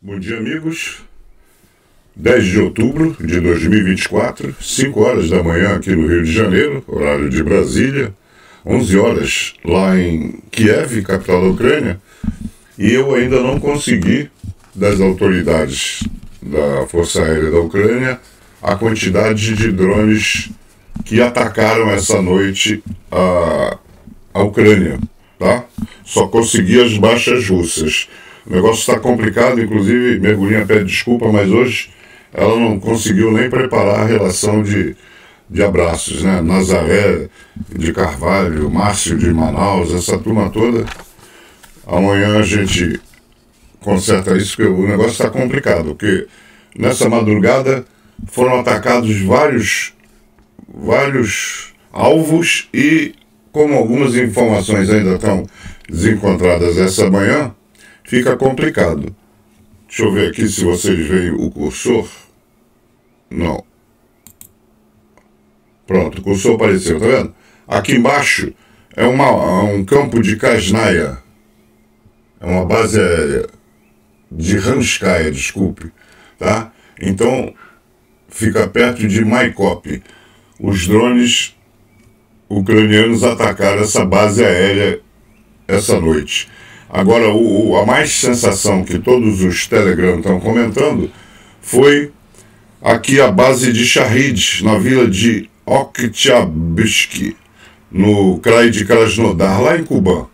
Bom dia, amigos. 10 de outubro de 2024, 5 horas da manhã aqui no Rio de Janeiro, horário de Brasília, 11 horas lá em Kiev, capital da Ucrânia, e eu ainda não consegui, das autoridades da Força Aérea da Ucrânia, a quantidade de drones que atacaram essa noite a, a Ucrânia, tá? Só consegui as baixas russas. O negócio está complicado, inclusive, Mergulhinha pede desculpa, mas hoje ela não conseguiu nem preparar a relação de, de abraços, né? Nazaré de Carvalho, Márcio de Manaus, essa turma toda. Amanhã a gente conserta isso, porque o negócio está complicado, porque nessa madrugada foram atacados vários, vários alvos e, como algumas informações ainda estão desencontradas essa manhã, fica complicado. Deixa eu ver aqui se vocês veem o cursor. Não. Pronto, o cursor apareceu, tá vendo? Aqui embaixo é uma, um campo de Kasnaya. É uma base aérea de Ranskaya, desculpe, tá? Então, fica perto de Maikop. Os drones ucranianos atacaram essa base aérea essa noite. Agora, o, o, a mais sensação que todos os Telegram estão comentando foi aqui a base de Shahid, na vila de Oktyabrsky, no Krai de Krasnodar, lá em Cuba.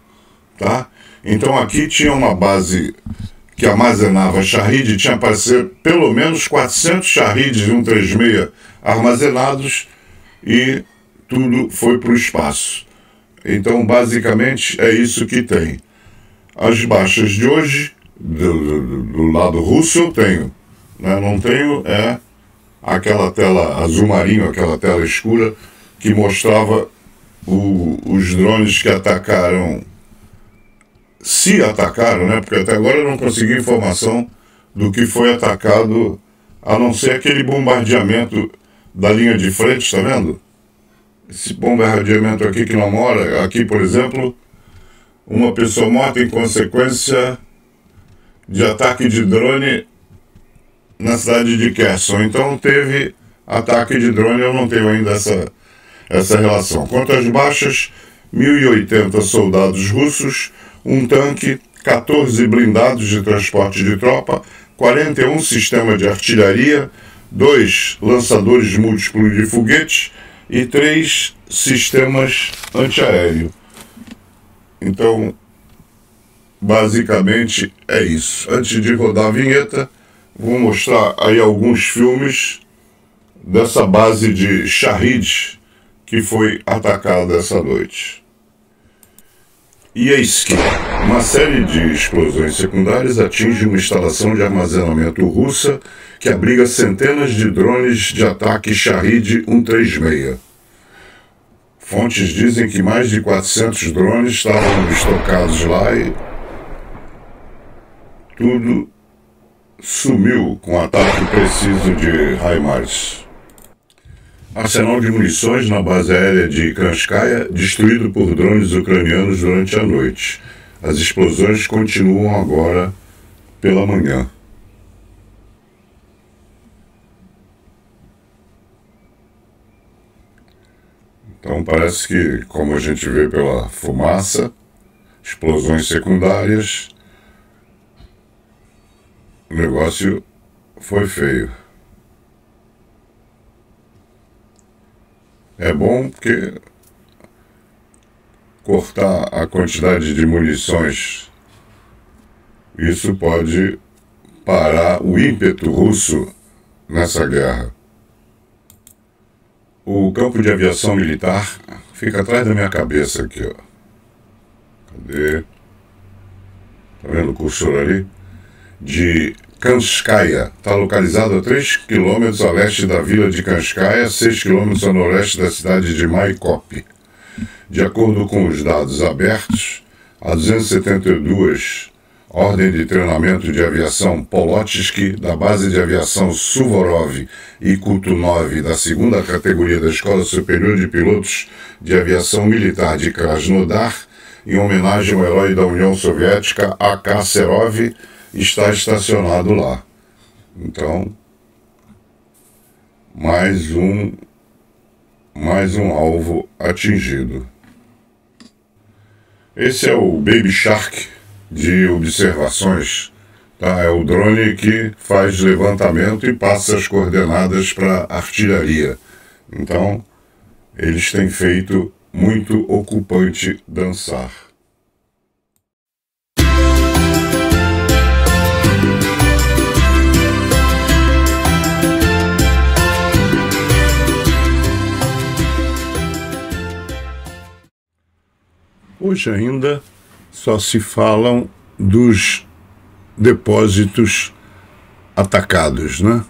Tá? Então aqui tinha uma base que armazenava Shahid, tinha para ser pelo menos 400 Shahids 136 armazenados e tudo foi para o espaço. Então, basicamente, é isso que tem. As baixas de hoje, do, do, do lado russo, eu tenho. Né? Não tenho é aquela tela azul marinho, aquela tela escura, que mostrava o, os drones que atacaram. Se atacaram, né? Porque até agora eu não consegui informação do que foi atacado, a não ser aquele bombardeamento da linha de frente, está vendo? Esse bombardeamento aqui que não mora, aqui por exemplo, uma pessoa morta em consequência de ataque de drone na cidade de Kherson. Então teve ataque de drone, eu não tenho ainda essa, essa relação. Quanto às baixas, 1.080 soldados russos, um tanque, 14 blindados de transporte de tropa, 41 sistemas de artilharia, dois lançadores múltiplos de foguetes e três sistemas antiaéreo. Então, basicamente é isso. Antes de rodar a vinheta, vou mostrar aí alguns filmes dessa base de Shahid que foi atacada essa noite. E eis que uma série de explosões secundárias atinge uma instalação de armazenamento russa que abriga centenas de drones de ataque Shahid 136. Fontes dizem que mais de 400 drones estavam estocados lá e tudo sumiu com ataque preciso de HIMARS. Arsenal de munições na base aérea de Kranskaya destruído por drones ucranianos durante a noite. As explosões continuam agora pela manhã. Então parece que, como a gente vê pela fumaça, explosões secundárias, o negócio foi feio. É bom porque cortar a quantidade de munições, isso pode parar o ímpeto russo nessa guerra. O campo de aviação militar fica atrás da minha cabeça aqui, ó. Cadê? Tá vendo o cursor ali? De Kanskaya. Está localizado a 3 quilômetros a leste da vila de Kanskaya, 6 quilômetros a noroeste da cidade de Maikop. De acordo com os dados abertos, a 272 Ordem de Treinamento de Aviação Polotsky, da Base de Aviação Suvorov e Kutunov, da segunda categoria da Escola Superior de Pilotos de Aviação Militar de Krasnodar, em homenagem ao herói da União Soviética, A.K. Serov, está estacionado lá. Então, mais um mais um alvo atingido. Esse é o Baby Shark de observações. Tá? É o drone que faz levantamento e passa as coordenadas para artilharia. Então, eles têm feito muito ocupante dançar. Hoje ainda só se falam dos depósitos atacados, né?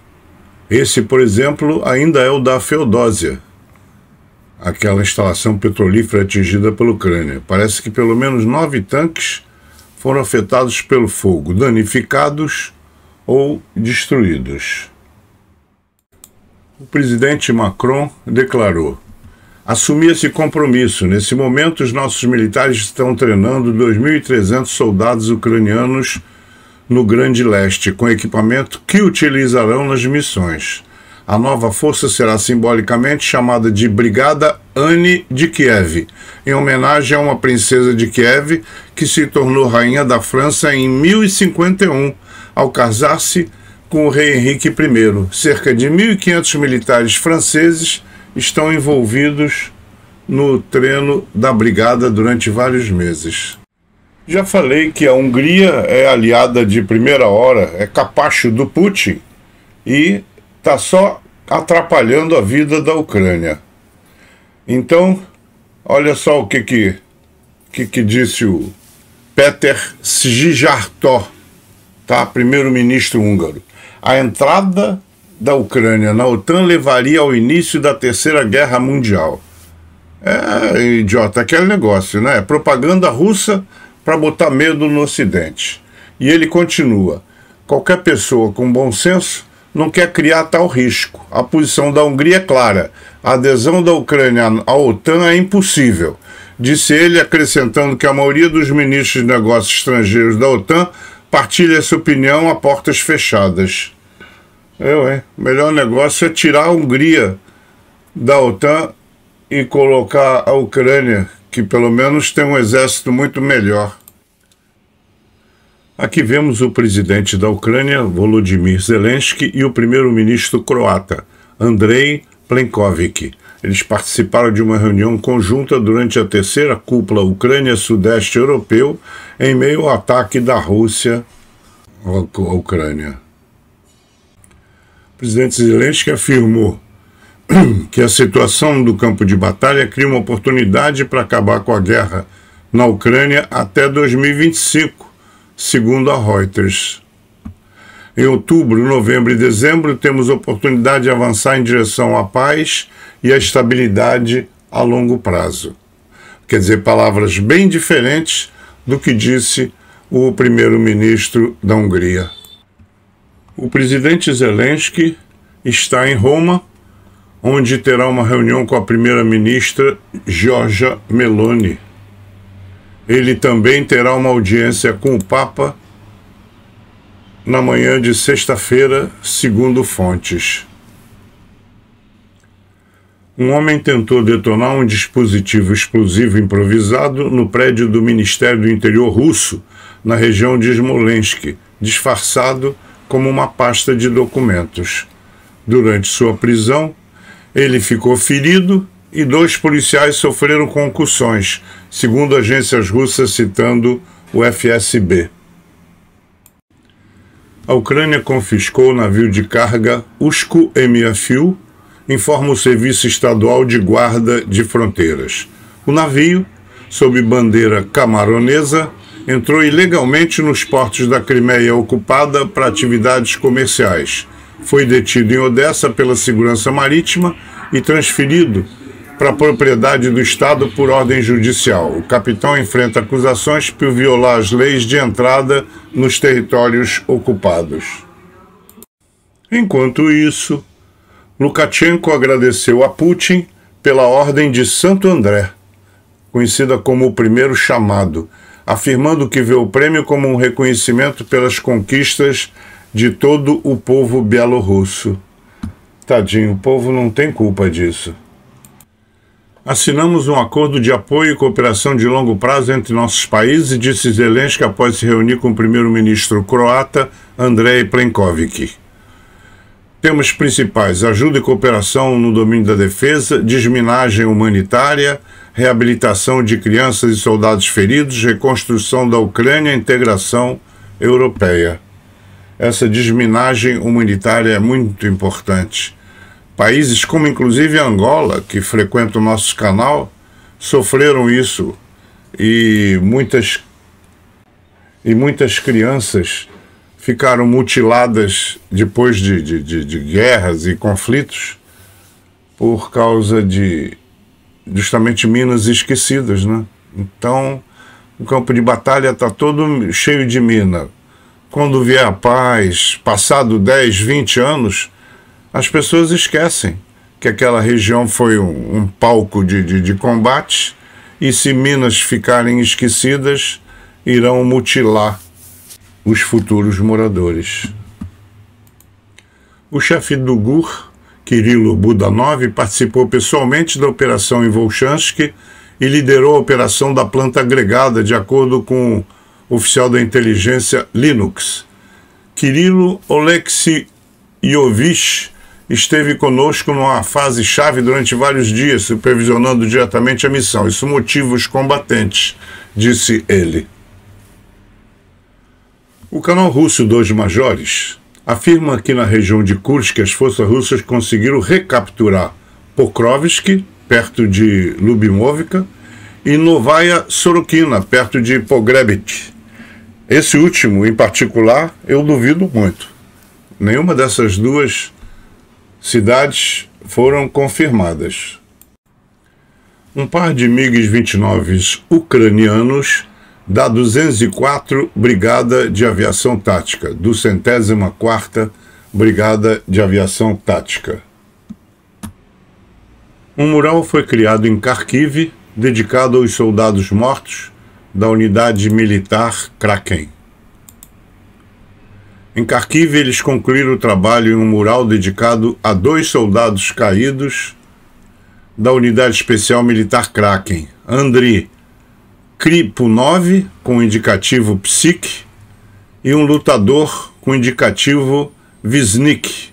Esse, por exemplo, ainda é o da Feodósia, aquela instalação petrolífera atingida pela Ucrânia. Parece que pelo menos nove tanques foram afetados pelo fogo, danificados ou destruídos. O presidente Macron declarou: Assumi esse compromisso. Nesse momento, os nossos militares estão treinando 2.300 soldados ucranianos no Grande Leste, com equipamento que utilizarão nas missões. A nova força será simbolicamente chamada de Brigada Anne de Kiev, em homenagem a uma princesa de Kiev que se tornou rainha da França em 1051, ao casar-se com o rei Henrique I. Cerca de 1.500 militares franceses estão envolvidos no treino da brigada durante vários meses. Já falei que a Hungria é aliada de primeira hora, é capacho do Putin e está só atrapalhando a vida da Ucrânia. Então, olha só o que que, que, que disse o Peter Szijjarto, tá? primeiro-ministro húngaro. A entrada da Ucrânia na OTAN levaria ao início da Terceira Guerra Mundial. É, idiota, aquele negócio, né? Propaganda russa para botar medo no Ocidente. E ele continua: qualquer pessoa com bom senso não quer criar tal risco. A posição da Hungria é clara: a adesão da Ucrânia à OTAN é impossível. Disse ele, acrescentando que a maioria dos ministros de negócios estrangeiros da OTAN partilha essa opinião a portas fechadas. Eu, hein? O melhor negócio é tirar a Hungria da OTAN e colocar a Ucrânia, que pelo menos tem um exército muito melhor. Aqui vemos o presidente da Ucrânia, Volodymyr Zelensky, e o primeiro-ministro croata, Andrei Plenkovic. Eles participaram de uma reunião conjunta durante a terceira cúpula Ucrânia-Sudeste Europeu, em meio ao ataque da Rússia à Ucrânia. Presidente Zelensky afirmou que a situação do campo de batalha cria uma oportunidade para acabar com a guerra na Ucrânia até 2025, segundo a Reuters. Em outubro, novembro e dezembro, temos oportunidade de avançar em direção à paz e à estabilidade a longo prazo. Quer dizer, palavras bem diferentes do que disse o primeiro-ministro da Hungria. O presidente Zelensky está em Roma, onde terá uma reunião com a primeira-ministra Giorgia Meloni. Ele também terá uma audiência com o Papa na manhã de sexta-feira, segundo fontes. Um homem tentou detonar um dispositivo explosivo improvisado no prédio do Ministério do Interior russo, na região de Smolensk, disfarçado como uma pasta de documentos. Durante sua prisão, ele ficou ferido e dois policiais sofreram concussões, segundo agências russas citando o FSB. A Ucrânia confiscou o navio de carga Usko Emiafil, informa o Serviço Estadual de Guarda de Fronteiras. O navio, sob bandeira camaronesa, entrou ilegalmente nos portos da Crimeia ocupada para atividades comerciais. Foi detido em Odessa pela Segurança Marítima e transferido para a propriedade do Estado por ordem judicial. O capitão enfrenta acusações por violar as leis de entrada nos territórios ocupados. Enquanto isso, Lukashenko agradeceu a Putin pela Ordem de Santo André, conhecida como o primeiro chamado, afirmando que vê o prêmio como um reconhecimento pelas conquistas de todo o povo bielorrusso. Tadinho, o povo não tem culpa disso. Assinamos um acordo de apoio e cooperação de longo prazo entre nossos países, disse Zelensky após se reunir com o primeiro-ministro croata Andrei Plenkovic. Temas principais: ajuda e cooperação no domínio da defesa, desminagem humanitária, reabilitação de crianças e soldados feridos, reconstrução da Ucrânia integração europeia. Essa desminagem humanitária é muito importante. Países como inclusive Angola, que frequentam o nosso canal, sofreram isso e muitas e muitas crianças ficaram mutiladas depois de, de, de, de guerras e conflitos por causa de justamente minas esquecidas, né? Então, o campo de batalha está todo cheio de mina. Quando vier a paz, passado 10, 20 anos, as pessoas esquecem que aquela região foi um, um palco de, de, de combate e se Minas ficarem esquecidas, irão mutilar os futuros moradores. O chefe do GUR, Kirilo Budanov, participou pessoalmente da operação em Volchansk e liderou a operação da planta agregada, de acordo com o oficial da inteligência Linux. Kirilo Oleksievich esteve conosco numa fase chave durante vários dias, supervisionando diretamente a missão. Isso motiva os combatentes, disse ele. O canal russo Dois Majores afirma que na região de Kursk as forças russas conseguiram recapturar Pokrovsk, perto de Lubimovka, e Novaya Sorokina, perto de Pogrebit. Esse último, em particular, eu duvido muito. Nenhuma dessas duas cidades foram confirmadas. Um par de MiG-29 ucranianos da 204 Brigada de Aviação Tática, do centésima quarta Brigada de Aviação Tática. Um mural foi criado em Kharkiv, dedicado aos soldados mortos da unidade militar Kraken. Em Kharkiv, eles concluíram o trabalho em um mural dedicado a dois soldados caídos da Unidade Especial Militar Kraken, Andriy Kripunov, com indicativo Psik, e um lutador com indicativo Visnik.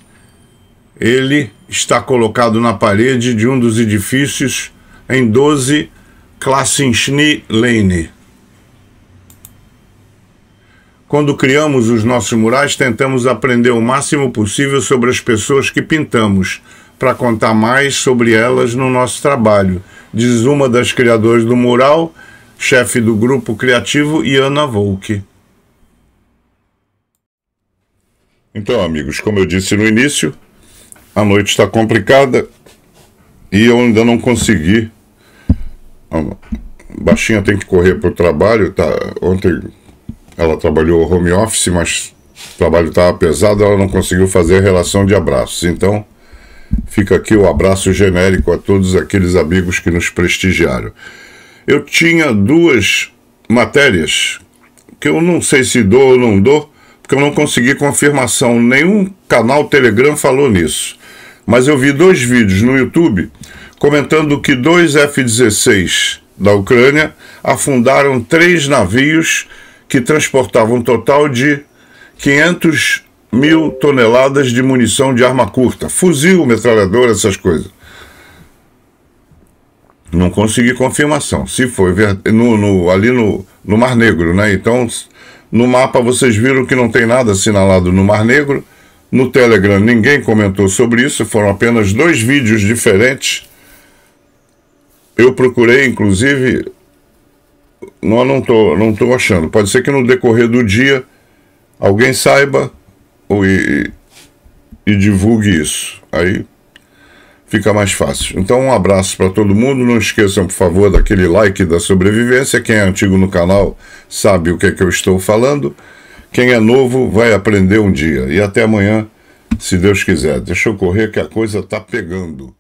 Ele está colocado na parede de um dos edifícios em 12 Klassinchny Lane. Quando criamos os nossos murais, tentamos aprender o máximo possível sobre as pessoas que pintamos, para contar mais sobre elas no nosso trabalho, diz uma das criadoras do mural, chefe do grupo criativo, Iana Volk. Então, amigos, como eu disse no início, a noite está complicada e eu ainda não consegui. A baixinha tem que correr para o trabalho, tá? Ontem ela trabalhou home office, mas o trabalho estava pesado, ela não conseguiu fazer relação de abraços. Então, fica aqui o abraço genérico a todos aqueles amigos que nos prestigiaram. Eu tinha duas matérias que eu não sei se dou ou não dou, porque eu não consegui confirmação. Nenhum canal Telegram falou nisso. Mas eu vi dois vídeos no YouTube comentando que dois F-16 da Ucrânia afundaram três navios que transportava um total de 500 mil toneladas de munição de arma curta, fuzil, metralhadora, essas coisas. Não consegui confirmação. Se foi no, no, ali no, no Mar Negro, né? Então, no mapa vocês viram que não tem nada assinalado no Mar Negro. No Telegram ninguém comentou sobre isso, foram apenas dois vídeos diferentes. Eu procurei, inclusive, não, não tô, não tô achando. Pode ser que no decorrer do dia alguém saiba ou e, e divulgue isso. Aí fica mais fácil. Então, um abraço para todo mundo. Não esqueçam, por favor, daquele like da sobrevivência. Quem é antigo no canal sabe o que é que eu estou falando. Quem é novo vai aprender um dia. E até amanhã, se Deus quiser. Deixa eu correr que a coisa tá pegando.